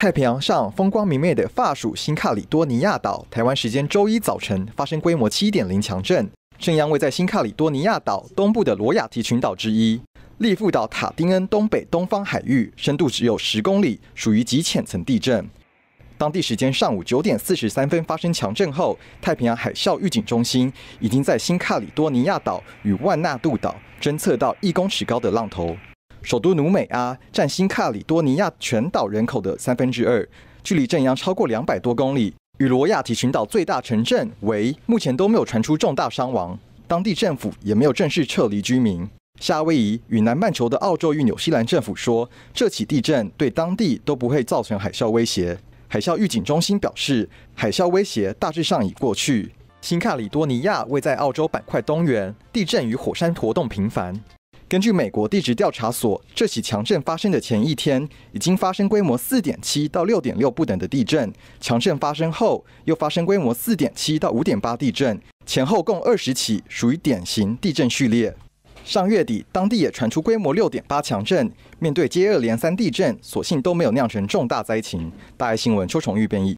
太平洋上风光明媚的法属新卡里多尼亚岛，台湾时间周一早晨发生规模七点零强震，震央位在新卡里多尼亚岛东部的罗亚提群岛之一，利富岛塔丁恩东北东方海域，深度只有十公里，属于极浅层地震。当地时间上午九点四十三分发生强震后，太平洋海啸预警中心已经在新卡里多尼亚岛与万纳杜岛侦测到一公尺高的浪头。首都努美阿占新卡里多尼亚全岛人口的三分之二，距离震央超过两百多公里。与罗亚提群岛最大城镇为，目前都没有传出重大伤亡，当地政府也没有正式撤离居民。夏威夷与南半球的澳洲与纽西兰政府说，这起地震对当地都不会造成海啸威胁。海啸预警中心表示，海啸威胁大致上已过去。新卡里多尼亚位在澳洲板块东缘，地震与火山活动频繁。根据美国地质调查所，这起强震发生的前一天，已经发生规模四点七到六点六不等的地震。强震发生后，又发生规模四点七到五点八地震，前后共二十起，属于典型地震序列。上月底，当地也传出规模六点八强震。面对接二连三地震，所幸都没有酿成重大灾情。大爱新闻邱崇玉编译。